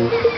Thank you.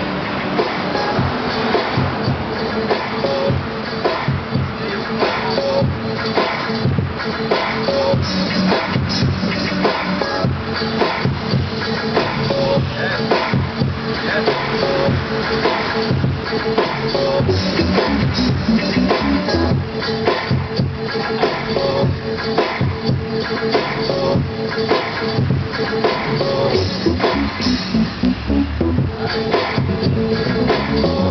Thank you.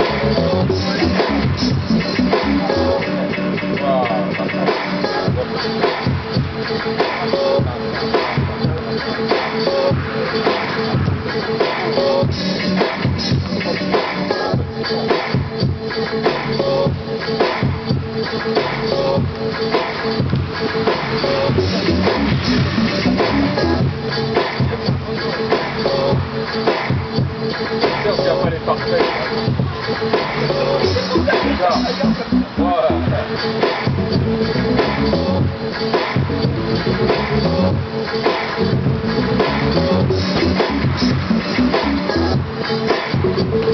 Gracias.